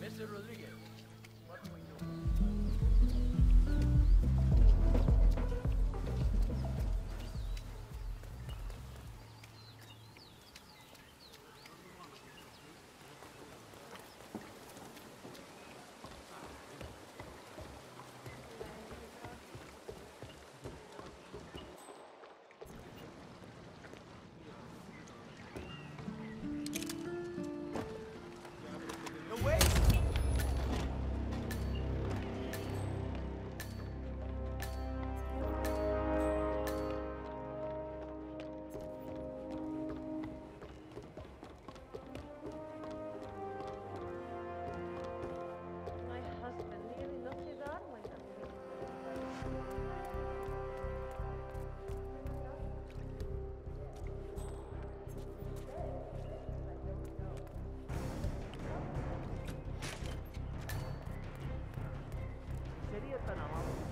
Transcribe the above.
Mr. Rodríguez. Panama.